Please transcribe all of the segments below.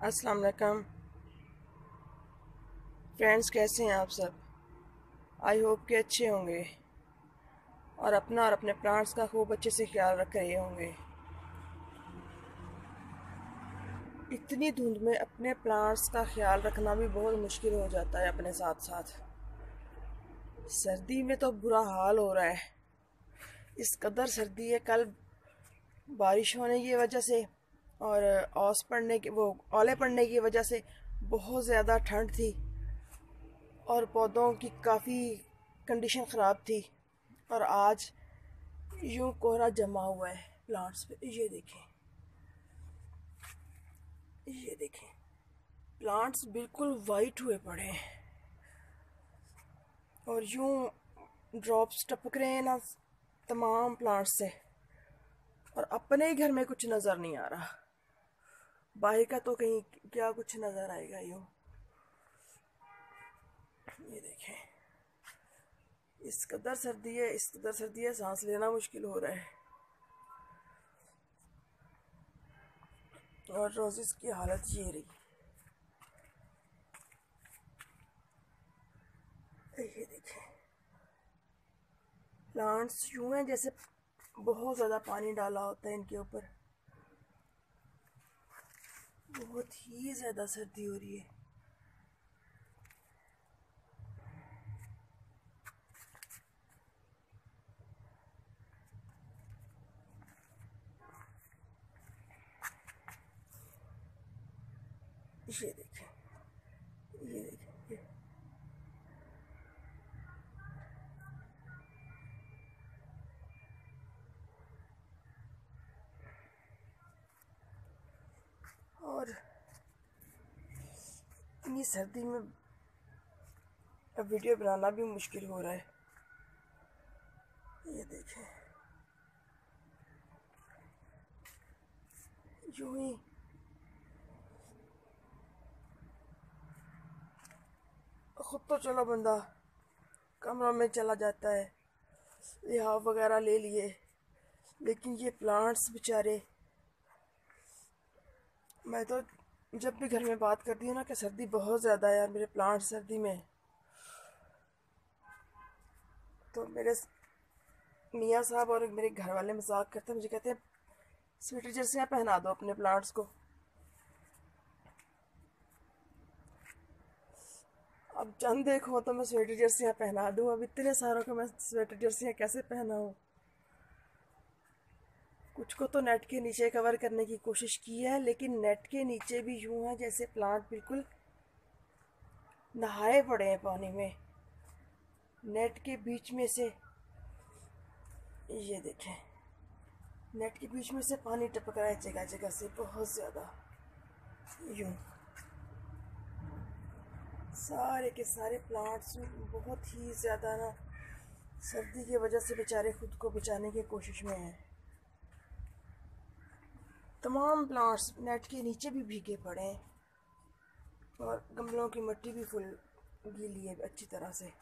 अस्सलाम वालेकुम फ्रेंड्स, कैसे हैं आप सब? आई होप कि अच्छे होंगे और अपना और अपने प्लांट्स का खूब अच्छे से ख्याल रख रहे होंगे। इतनी धुंध में अपने प्लांट्स का ख्याल रखना भी बहुत मुश्किल हो जाता है अपने साथ साथ सर्दी में तो बुरा हाल हो रहा है। इस कदर सर्दी है, कल बारिश होने की वजह से और औस पड़ने के, वो ओले पड़ने की वजह से बहुत ज़्यादा ठंड थी और पौधों की काफ़ी कंडीशन ख़राब थी। और आज यूँ कोहरा जमा हुआ है प्लांट्स पे। ये देखें। ये देखें। प्लांट्स बिल्कुल वाइट हुए पड़े हैं। और यूँ ड्रॉप्स टपक रहे हैं ना तमाम प्लांट्स से। और अपने ही घर में कुछ नज़र नहीं आ रहा। बाहर का तो कहीं क्या कुछ नज़र आएगा यूँ? ये देखें। इस कदर सर्दी है, इस कदर सर्दी है, सांस लेना मुश्किल हो रहा है। और रोजेस की हालत ये रही। ये देखें। प्लांट्स यूँ हैं जैसे बहुत ज़्यादा पानी डाला होता है इनके ऊपर। बहुत ही ज़्यादा सर्दी हो रही है। ये देखें ये देखें ये और इतनी सर्दी में अब वीडियो बनाना भी मुश्किल हो रहा है। ये देखें। यूँ ही। खुद तो चलो बंदा, कमरों में चला जाता है। लिहाफ वगैरह ले लिए, लेकिन ये प्लांट्स बेचारे, मैं तो जब भी घर में बात करती हूँ ना कि सर्दी बहुत ज़्यादा है यार, मेरे प्लांट सर्दी में। तो मेरे मियाँ साहब और मेरे घर वाले मज़ाक करते हैं, मुझे कहते हैं स्वेटर जर्सियाँ पहना दो अपने प्लांट्स को। अब चंद देखो तो मैं स्वेटर जर्सियाँ पहना दूँ, अब इतने सारों को मैं स्वेटर जर्सियाँ कैसे पहनाऊँ? कुछ को तो नेट के नीचे कवर करने की कोशिश की है, लेकिन नेट के नीचे भी यूँ है जैसे प्लांट बिल्कुल नहाए पड़े हैं पानी में। नेट के बीच में से, ये देखें नेट के बीच में से पानी टपक रहा है जगह जगह से, बहुत ज़्यादा। यूँ। सारे के सारे प्लांट्स बहुत ही ज़्यादा ना, सर्दी की वजह से बेचारे खुद को बचाने की कोशिश में हैं। तमाम प्लांट्स नेट के नीचे भी भीगे पड़े हैं और गमलों की मिट्टी भी फुल गीली है अच्छी तरह से।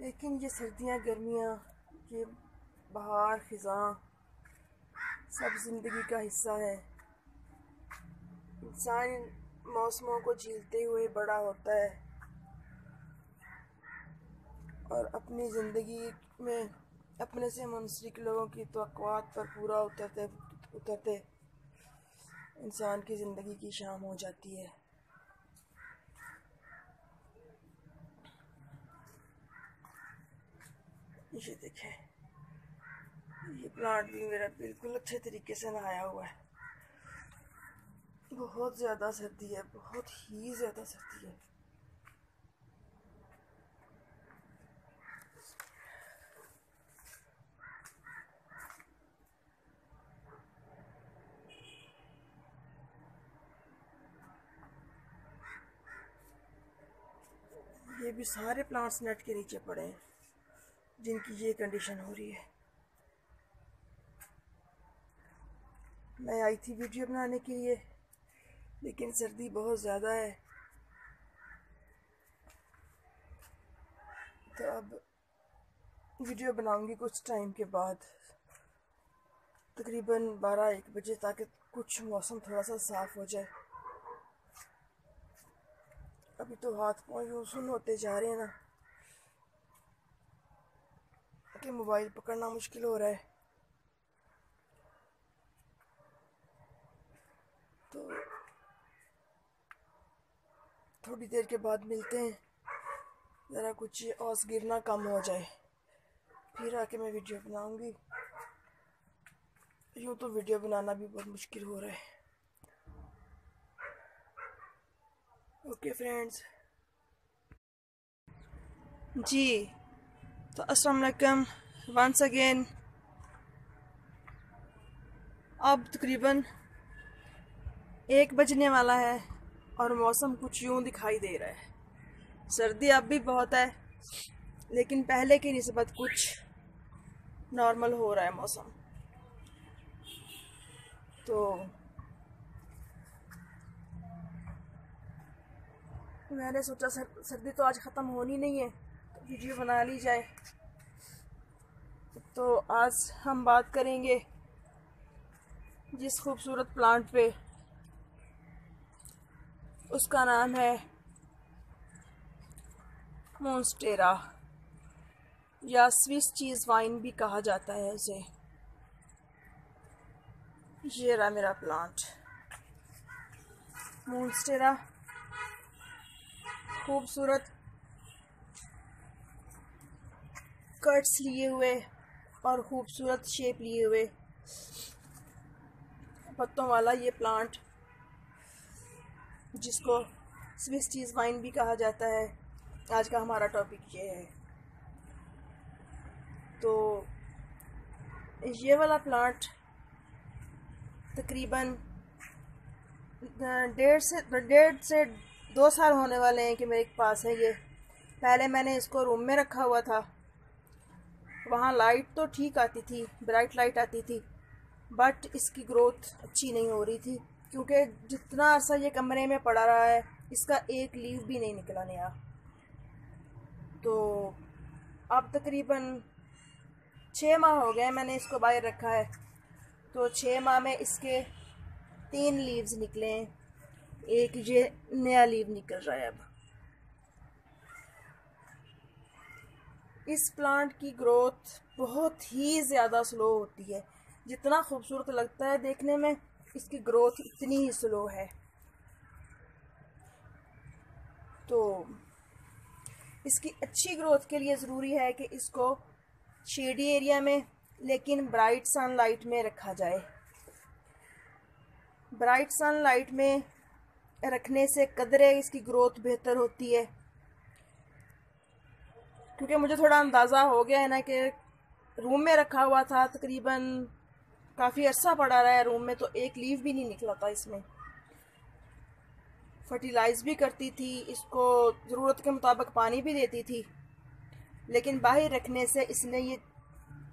लेकिन ये सर्दियाँ, गर्मियाँ, ये बहार, ख़ज़ाँ सब ज़िंदगी का हिस्सा है। इंसान मौसमों को झीलते हुए बड़ा होता है। और अपनी ज़िंदगी में अपने से मुंसलिक लोगों की तो पर पूरा उतरते उतरते इंसान की ज़िंदगी की शाम हो जाती है। ये देखें, ये प्लांट भी मेरा बिल्कुल अच्छे तरीके से नहाया हुआ है। बहुत ज़्यादा सर्दी है, बहुत ही ज़्यादा सर्दी है। ये भी सारे प्लांट्स नेट के नीचे पड़े हैं, जिनकी ये कंडीशन हो रही है। मैं आई थी वीडियो बनाने के लिए। लेकिन सर्दी बहुत ज़्यादा है। तो अब वीडियो बनाऊँगी कुछ टाइम के बाद। तकरीबन बारह एक बजे ताकि कुछ मौसम थोड़ा सा साफ़ हो जाए। अभी तो हाथ पाँव सुन होते जा रहे हैं ना, कि मोबाइल पकड़ना मुश्किल हो रहा है। तो थोड़ी देर के बाद मिलते हैं। ज़रा कुछ औस गिरना कम हो जाए। फिर आके मैं वीडियो बनाऊँगी। यूँ तो वीडियो बनाना भी बहुत मुश्किल हो रहा है। ओके फ्रेंड्स जी तो अस्सलाम वालेकुम वंस अगेन अब तकरीबन एक बजने वाला है। और मौसम कुछ यूँ दिखाई दे रहा है। सर्दी अब भी बहुत है लेकिन पहले की नस्बत कुछ नॉर्मल हो रहा है मौसम। तो मैंने सोचा सर, सर्दी तो आज ख़त्म होनी नहीं है तो वीडियो बना ली जाए। तो आज हम बात करेंगे जिस खूबसूरत प्लांट पे उसका नाम है मोन्स्टेरा। या स्विस चीज़ वाइन भी कहा जाता है उसे। ये रहा मेरा प्लांट मोन्स्टेरा, खूबसूरत कट्स लिए हुए और खूबसूरत शेप लिए हुए। पत्तों वाला ये प्लांट जिसको स्विस चीज़ वाइन भी कहा जाता है। आज का हमारा टॉपिक ये है। तो ये वाला प्लांट तकरीबन डेढ़ से डेढ़ से दो साल होने वाले हैं कि मेरे पास है ये। पहले मैंने इसको रूम में रखा हुआ था। वहाँ लाइट तो ठीक आती थी ब्राइट लाइट आती थी बट इसकी ग्रोथ अच्छी नहीं हो रही थी। क्योंकि जितना अर्सा ये कमरे में पड़ा रहा है, इसका एक लीव भी नहीं निकला नया। तो अब तकरीबन छः माह हो गए मैंने इसको बाहर रखा है। तो छः माह में इसके तीन लीव्स निकले हैं। एक ये नया लीव निकल रहा है अब। इस प्लांट की ग्रोथ बहुत ही ज़्यादा स्लो होती है। जितना खूबसूरत लगता है देखने में इसकी ग्रोथ इतनी ही स्लो है। तो इसकी अच्छी ग्रोथ के लिए ज़रूरी है कि इसको शेडी एरिया में, लेकिन ब्राइट सनलाइट में रखा जाए। ब्राइट सनलाइट में रखने से कदरे इसकी ग्रोथ बेहतर होती है। क्योंकि मुझे थोड़ा अंदाज़ा हो गया है ना कि रूम में रखा हुआ था तकरीबन काफ़ी अर्सा पड़ा रहा है रूम में तो एक लीव भी नहीं निकला था इसमें। फर्टिलाइज भी करती थी, इसको ज़रूरत के मुताबिक पानी भी देती थी। लेकिन बाहर रखने से इसने ये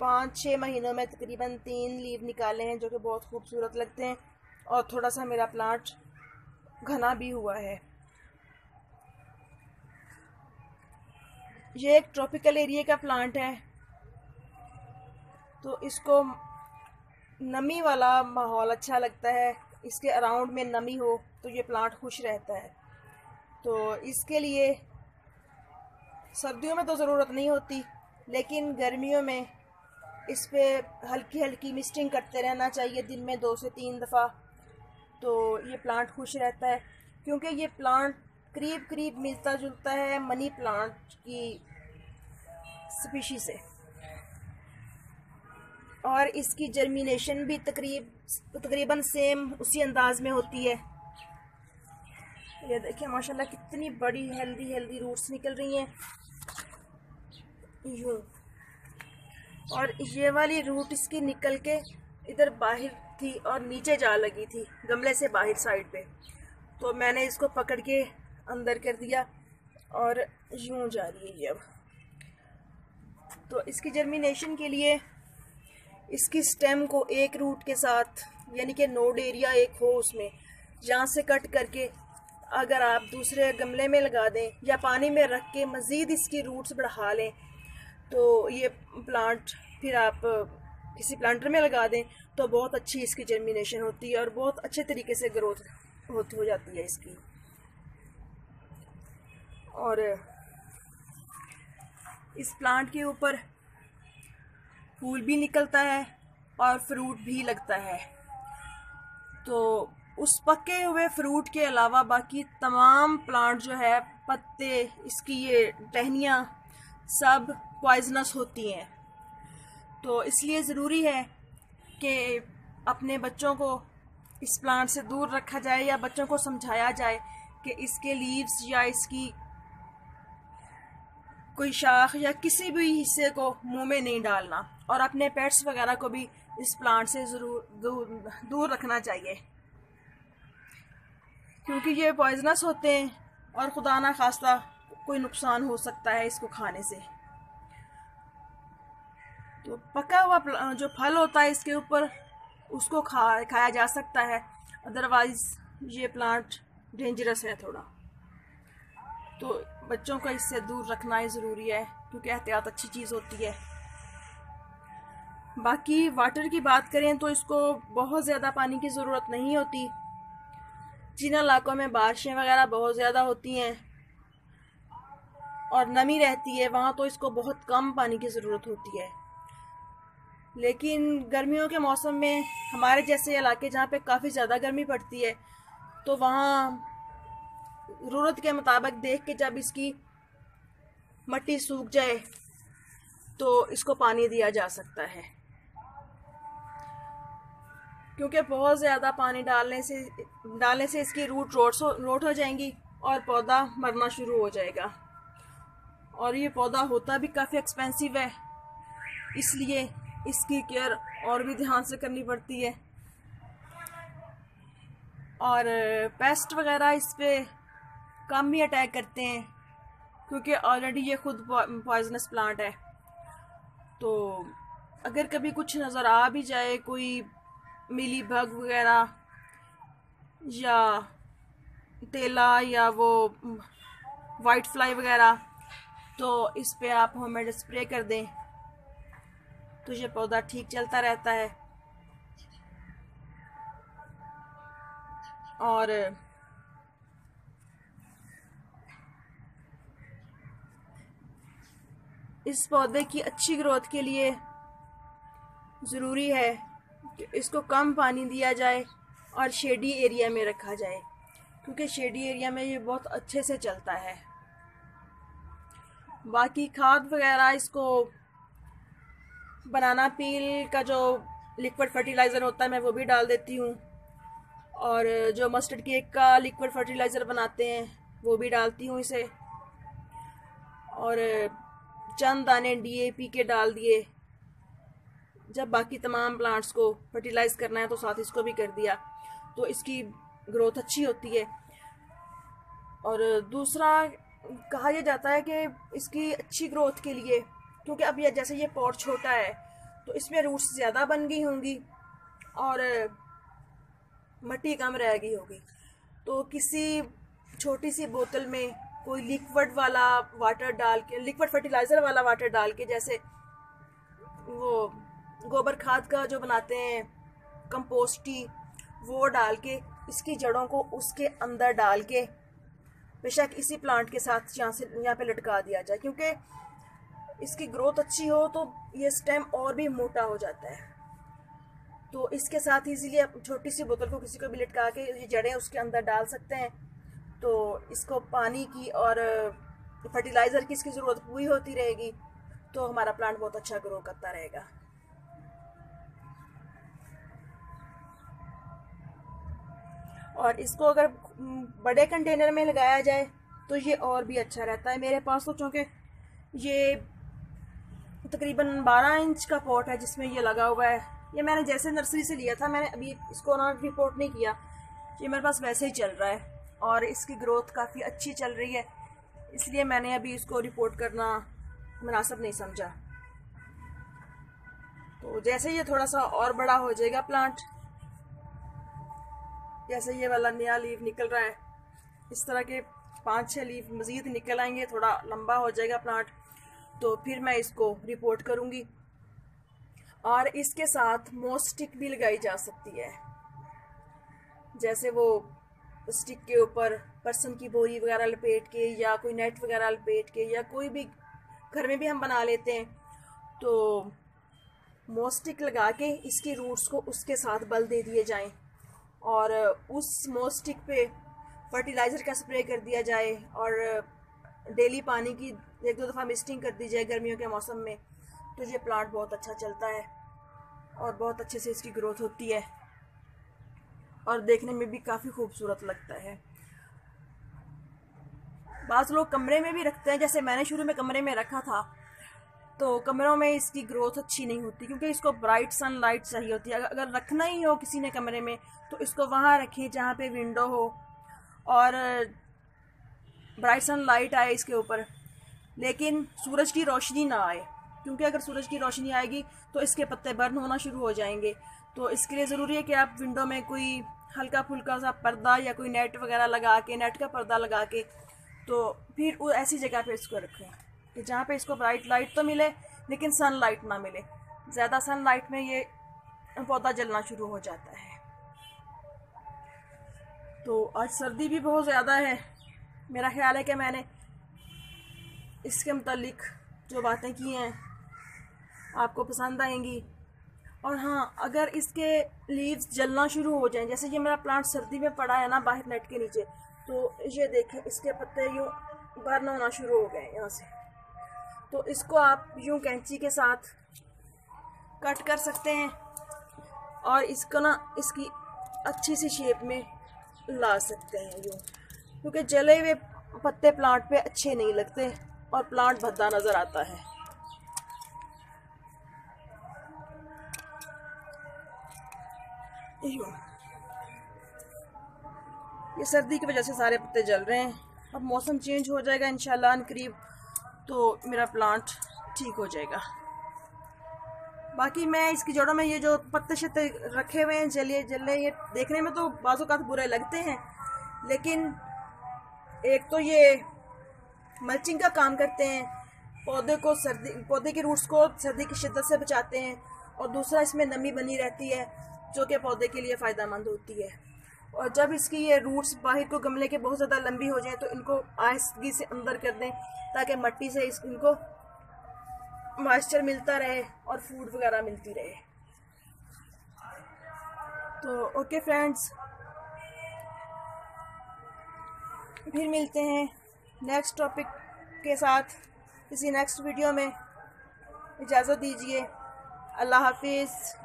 पाँच छः महीनों में तकरीबन तीन लीव निकाले हैं, जो कि बहुत खूबसूरत लगते हैं। और थोड़ा सा मेरा प्लांट घना भी हुआ है। ये एक ट्रॉपिकल एरिया का प्लांट है। तो इसको नमी वाला माहौल अच्छा लगता है, इसके अराउंड में नमी हो तो ये प्लांट खुश रहता है। तो इसके लिए सर्दियों में तो ज़रूरत नहीं होती, लेकिन गर्मियों में इस पर हल्की हल्की मिस्टिंग करते रहना चाहिए दिन में दो से तीन दफ़ा। तो ये प्लांट खुश रहता है, क्योंकि ये प्लांट करीब करीब मिलता जुलता है मनी प्लांट की स्पीशी से। और इसकी जर्मिनेशन भी तकरीब, तकरीबन सेम उसी अंदाज में होती है। ये देखिए, माशाल्लाह कितनी बड़ी हेल्दी हेल्दी रूट्स निकल रही हैं। यूँ। और ये वाली रूट इसकी निकल के इधर बाहर थी और नीचे जा लगी थी, गमले से बाहर साइड पे। तो मैंने इसको पकड़ के अंदर कर दिया और यूँ जा रही है ये अब। तो इसकी जर्मिनेशन के लिए इसकी स्टेम को एक रूट के साथ, यानी कि नोड एरिया एक हो उसमें, जहाँ से कट करके अगर आप दूसरे गमले में लगा दें या पानी में रख के मज़ीद इसकी रूट्स बढ़ा लें तो ये प्लांट फिर आप किसी प्लांटर में लगा दें तो बहुत अच्छी इसकी जर्मिनेशन होती है और बहुत अच्छे तरीके से ग्रोथ होती, हो जाती है इसकी। और इस प्लांट के ऊपर फूल भी निकलता है और फ्रूट भी लगता है। तो उस पके हुए फ्रूट के अलावा बाकी तमाम प्लांट जो है, पत्ते, इसकी ये टहनियाँ, सब पॉइजनस होती हैं। तो इसलिए ज़रूरी है कि अपने बच्चों को इस प्लांट से दूर रखा जाए या बच्चों को समझाया जाए कि इसके लीव्स या इसकी कोई शाख या किसी भी हिस्से को मुँह में नहीं डालना और अपने पेट्स वगैरह को भी इस प्लांट से ज़रूर, दूर दूर रखना चाहिए। क्योंकि ये पॉइजनस होते हैं और खुदा ना खास्ता कोई नुकसान हो सकता है इसको खाने से। तो पका हुआ जो फल होता है इसके ऊपर उसको खा, खाया जा सकता है। अदरवाइज़ ये प्लांट डेंजरस है थोड़ा। तो बच्चों को इससे दूर रखना ही ज़रूरी है, क्योंकि एहतियात अच्छी चीज़ होती है। बाकी वाटर की बात करें तो इसको बहुत ज़्यादा पानी की ज़रूरत नहीं होती। जिन इलाकों में बारिशें वगैरह बहुत ज़्यादा होती हैं और नमी रहती है, वहाँ तो इसको बहुत कम पानी की ज़रूरत होती है। लेकिन गर्मियों के मौसम में हमारे जैसे इलाके जहाँ पे काफ़ी ज़्यादा गर्मी पड़ती है तो वहाँ ज़रूरत के मुताबिक देख के जब इसकी मट्टी सूख जाए तो इसको पानी दिया जा सकता है। क्योंकि बहुत ज़्यादा पानी डालने से डालने से इसकी रूट रोट रोट हो जाएँगी और पौधा मरना शुरू हो जाएगा। और ये पौधा होता भी काफ़ी एक्सपेंसिव है, इसलिए इसकी केयर और भी ध्यान से करनी पड़ती है। और पेस्ट वगैरह इस पर कम ही अटैक करते हैं, क्योंकि ऑलरेडी ये खुद पॉइजनस प्लांट है। तो अगर कभी कुछ नज़र आ भी जाए, कोई मिली भग वगैरह या तेला या वो वाइट फ्लाई वगैरह तो इस पे आप होममेड स्प्रे कर दें। तो ये पौधा ठीक चलता रहता है। और इस पौधे की अच्छी ग्रोथ के लिए ज़रूरी है कि इसको कम पानी दिया जाए और शेडी एरिया में रखा जाए, क्योंकि शेडी एरिया में ये बहुत अच्छे से चलता है। बाकी खाद वगैरह इसको बनाना, पील का जो लिक्विड फर्टिलाइज़र होता है, मैं वो भी डाल देती हूँ। और जो मस्टर्ड केक का लिक्विड फर्टिलाइज़र बनाते हैं, वो भी डालती हूँ इसे। और चंद दाने डीएपी के डाल दिए। जब बाकी तमाम प्लांट्स को फर्टिलाइज़ करना है तो साथ इसको भी कर दिया। तो इसकी ग्रोथ अच्छी होती है। और दूसरा कहा यह जाता है कि इसकी अच्छी ग्रोथ के लिए, क्योंकि अब ये जैसे ये पॉट छोटा है तो इसमें रूट्स ज़्यादा बन गई होंगी और मट्टी कम रह गई होगी। तो किसी छोटी सी बोतल में कोई लिक्विड वाला वाटर डाल के लिक्विड फर्टिलाइज़र वाला वाटर डाल के, जैसे वो गोबर खाद का जो बनाते हैं कंपोस्टी वो डाल के, इसकी जड़ों को उसके अंदर डाल के, बेशक इसी प्लांट के साथ यहाँ से, यहाँ पे लटका दिया जाए, क्योंकि इसकी ग्रोथ अच्छी हो तो ये स्टेम और भी मोटा हो जाता है। तो इसके साथ इजीली आप छोटी सी बोतल को किसी को भी लटका के, ये जड़ें उसके अंदर डाल सकते हैं। तो इसको पानी की और फर्टिलाइज़र की इसकी ज़रूरत पूरी होती रहेगी तो हमारा प्लांट बहुत अच्छा ग्रो करता रहेगा। और इसको अगर बड़े कंटेनर में लगाया जाए तो ये और भी अच्छा रहता है मेरे पास तो चूँकि ये तकरीबन 12 इंच का पॉट है जिसमें ये लगा हुआ है। ये मैंने जैसे नर्सरी से लिया था, मैंने अभी इसको ना रिपोर्ट नहीं किया। ये मेरे पास वैसे ही चल रहा है। और इसकी ग्रोथ काफ़ी अच्छी चल रही है। इसलिए मैंने अभी इसको रिपोर्ट करना मुनासब नहीं समझा। तो जैसे ये थोड़ा सा और बड़ा हो जाएगा प्लांट जैसे ये वाला नया लीव निकल रहा है, इस तरह के पाँच छः लीव मज़ीद निकल आएँगे, थोड़ा लंबा हो जाएगा प्लांट तो फिर मैं इसको रिपोर्ट करूँगी। और इसके साथ मोस्टिक भी लगाई जा सकती है। जैसे वो स्टिक के ऊपर पर्सन की बोरी वगैरह लपेट के या कोई नेट वगैरह लपेट के या कोई भी घर में भी हम बना लेते हैं तो मोस्टिक लगा के इसकी रूट्स को उसके साथ बल दे दिए जाएँ और उस मोस्टिक पे फर्टिलाइज़र का स्प्रे कर दिया जाए और डेली पानी की एक दो दफ़ा मिस्टिंग कर दी जाए गर्मियों के मौसम में तो ये प्लांट बहुत अच्छा चलता है और बहुत अच्छे से इसकी ग्रोथ होती है। और देखने में भी काफ़ी खूबसूरत लगता है। बाज़ लोग कमरे में भी रखते हैं, जैसे मैंने शुरू में कमरे में रखा था तो कमरों में इसकी ग्रोथ अच्छी नहीं होती, क्योंकि इसको ब्राइट सनलाइट चाहिए होती है। अगर रखना ही हो किसी ने कमरे में तो इसको वहाँ रखें जहाँ पे विंडो हो और ब्राइट सनलाइट आए इसके ऊपर, लेकिन सूरज की रोशनी ना आए, क्योंकि अगर सूरज की रोशनी आएगी तो इसके पत्ते बर्न होना शुरू हो जाएँगे। तो इसके लिए ज़रूरी है कि आप विंडो में कोई हल्का फुल्का सा पर्दा या कोई नेट वगैरह लगा के नेट का पर्दा लगा के तो फिर वो ऐसी जगह पे इसको रखें कि जहाँ पे इसको ब्राइट लाइट तो मिले, लेकिन सन लाइट ना मिले। ज़्यादा सन लाइट में ये पौधा जलना शुरू हो जाता है। तो आज सर्दी भी बहुत ज़्यादा है। मेरा ख्याल है कि मैंने इसके मतलब जो बातें की हैं, आपको पसंद आएँगी। और हाँ अगर इसके लीव्स जलना शुरू हो जाएँ, जैसे ये मेरा प्लांट सर्दी में पड़ा है ना, बाहर नेट के नीचे तो ये देखें, इसके पत्ते यूँ बर्न होना शुरू हो गए यहाँ से। तो इसको आप यूँ कैंची के साथ कट कर सकते हैं और इसको ना, इसकी अच्छी सी शेप में ला सकते हैं यूँ, क्योंकि जले हुए पत्ते प्लांट पे अच्छे नहीं लगते और प्लांट भद्दा नज़र आता है। ये सर्दी की वजह से सारे पत्ते जल रहे हैं। अब मौसम चेंज हो जाएगा इंशाल्लाह करीब तो मेरा प्लांट ठीक हो जाएगा। बाकी मैं इसकी जड़ों में ये जो पत्ते शत्ते रखे हुए हैं जलिए जले ये देखने में तो बाजू का बुरे लगते हैं। लेकिन एक तो ये मल्चिंग का काम करते हैं, पौधे को सर्दी, पौधे के रूट्स को सर्दी की शिद्दत से बचाते हैं, और दूसरा इसमें नमी बनी रहती है। जो कि पौधे के लिए फ़ायदेमंद होती है। और जब इसकी ये रूट्स बाहर को गमले के बहुत ज़्यादा लंबी हो जाए तो इनको आहिस्तगी से अंदर कर दें, ताकि मट्टी से इस, इनको मॉइस्चर मिलता रहे और फ़ूड वगैरह मिलती रहे। तो ओके फ्रेंड्स फिर मिलते हैं नेक्स्ट टॉपिक के साथ। किसी नेक्स्ट वीडियो में। इजाज़त दीजिए। अल्लाह हाफिज़।